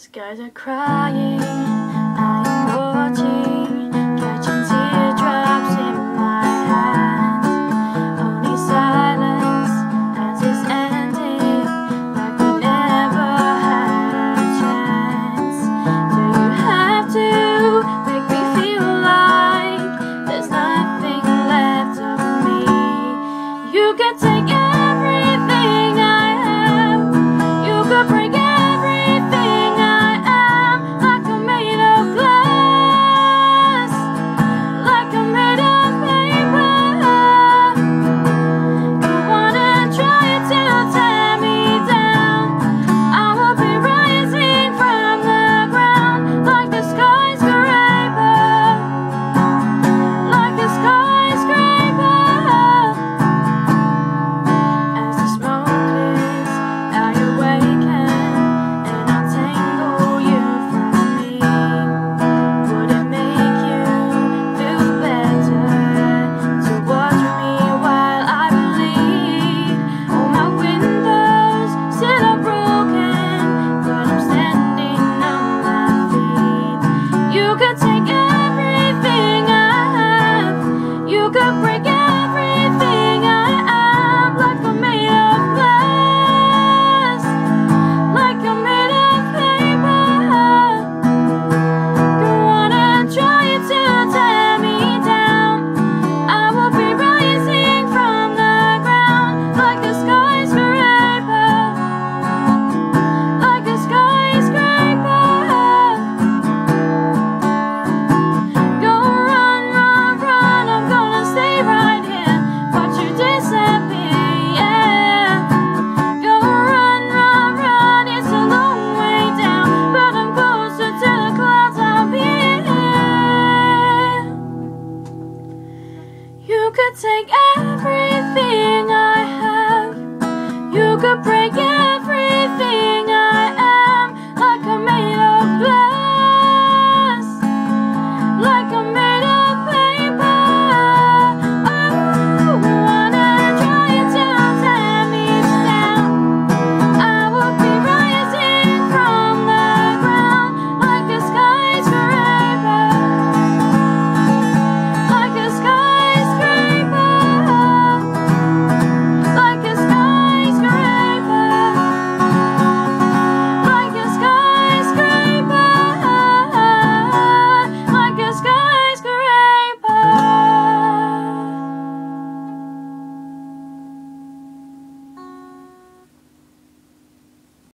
Skies are crying, I am watching, catching teardrops in my hands. Only silence as it's ending, like we never had a chance. Do you have to make me feel like there's nothing left of me? You can take it. could break it. You could take everything I have. You could break it.